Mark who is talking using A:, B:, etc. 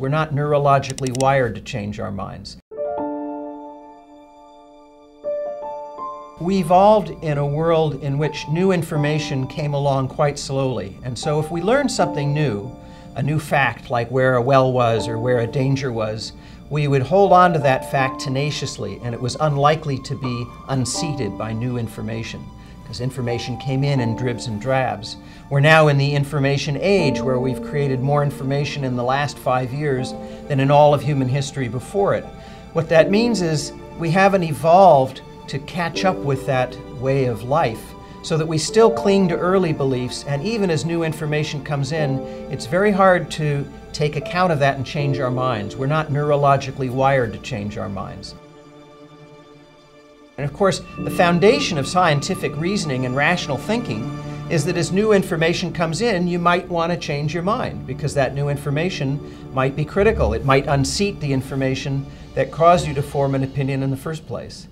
A: We're not neurologically wired to change our minds. We evolved in a world in which new information came along quite slowly. And so if we learned something new, a new fact like where a well was or where a danger was, we would hold on to that fact tenaciously and it was unlikely to be unseated by new information because information came in in dribs and drabs. We're now in the information age where we've created more information in the last five years than in all of human history before it. What that means is we haven't evolved to catch up with that way of life so that we still cling to early beliefs and even as new information comes in, it's very hard to take account of that and change our minds. We're not neurologically wired to change our minds. And of course, the foundation of scientific reasoning and rational thinking is that as new information comes in, you might want to change your mind because that new information might be critical. It might unseat the information that caused you to form an opinion in the first place.